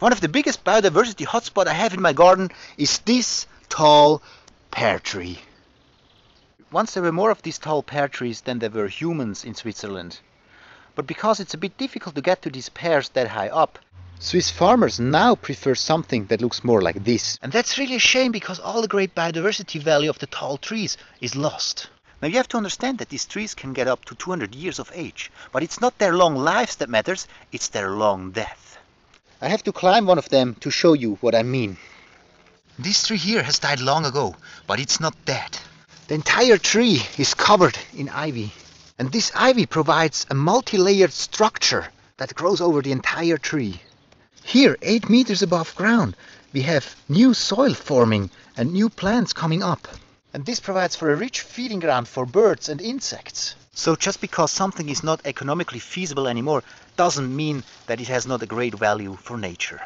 One of the biggest biodiversity hotspots I have in my garden is this tall pear tree. Once there were more of these tall pear trees than there were humans in Switzerland. But because it's a bit difficult to get to these pears that high up, Swiss farmers now prefer something that looks more like this. And that's really a shame because all the great biodiversity value of the tall trees is lost. Now you have to understand that these trees can get up to 200 years of age, but it's not their long lives that matters, it's their long death. I have to climb one of them to show you what I mean. This tree here has died long ago, but it's not dead. The entire tree is covered in ivy. And this ivy provides a multi-layered structure that grows over the entire tree. Here, 8 meters above ground, we have new soil forming and new plants coming up. And this provides for a rich feeding ground for birds and insects. So just because something is not economically feasible anymore doesn't mean that it has not a great value for nature.